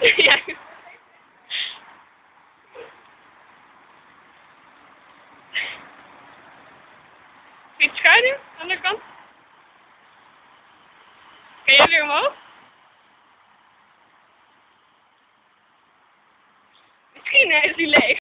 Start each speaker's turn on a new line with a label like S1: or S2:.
S1: ja. Iets aan de kant. Kan jij weer omhoog? Misschien is hij leeg.